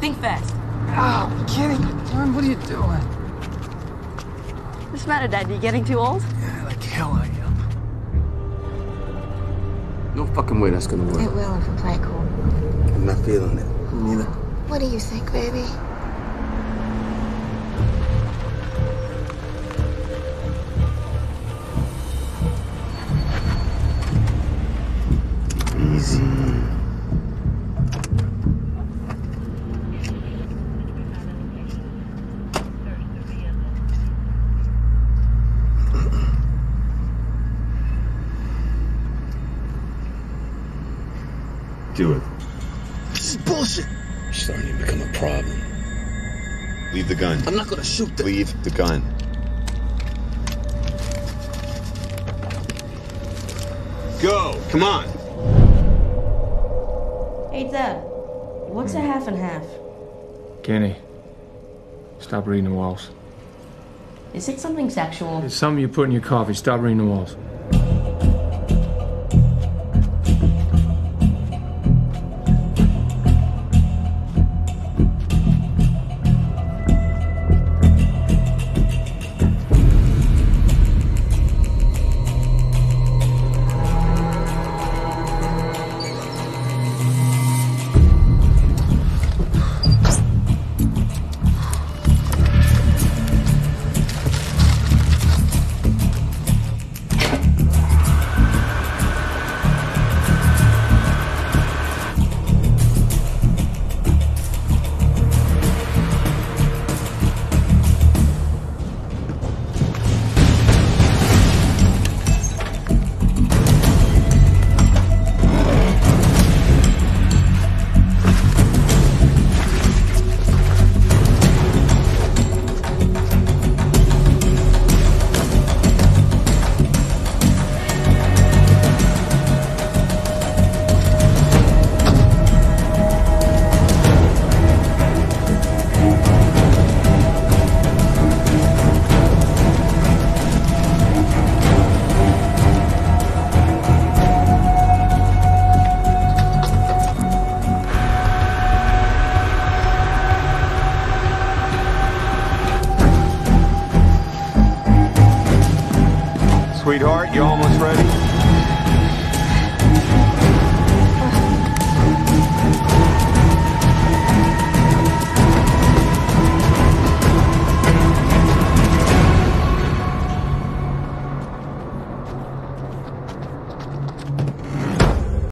Think fast. Oh, Kenny, John, what are you doing? What's the matter, Dad? Are You getting too old? Yeah, like hell I am. No fucking way that's gonna work. It will if we play it cool. I'm not feeling it. Neither. What do you think, baby? Do it. This is bullshit. You're starting to become a problem. Leave the gun. I'm not gonna shoot them. Leave the gun. Go! Come on! Hey, Dad. What's a half and half? Kenny, stop reading the walls. Is it something sexual? It's something you put in your coffee. Stop reading the walls. sweetheart. You almost ready?